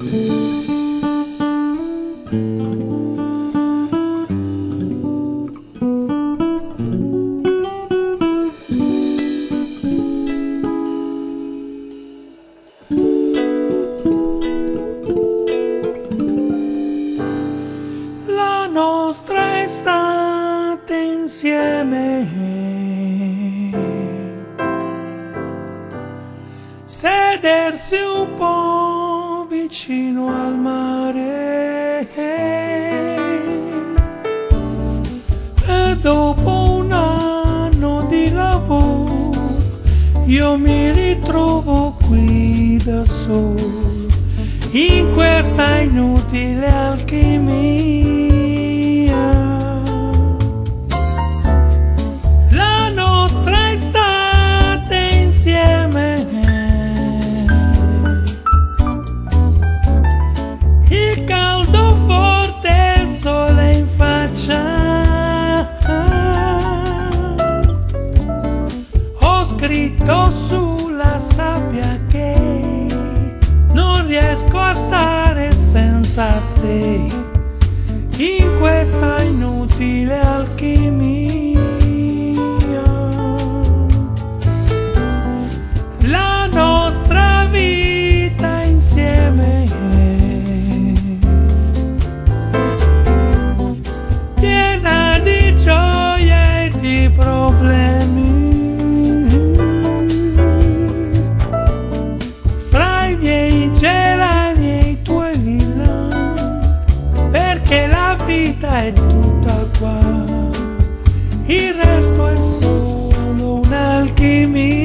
La nostra estate insieme. Sedersi un po' vicino al mare. E dopo un anno di lavoro io mi ritrovo qui da solo in questa inutile alchimia. Lento sulla sabbia che non riesco a stare senza te in questa inutile alchimia. La nostra vita insieme piena di gioia e di problemi. vita è tutta qua, il resto è solo un'alchimia.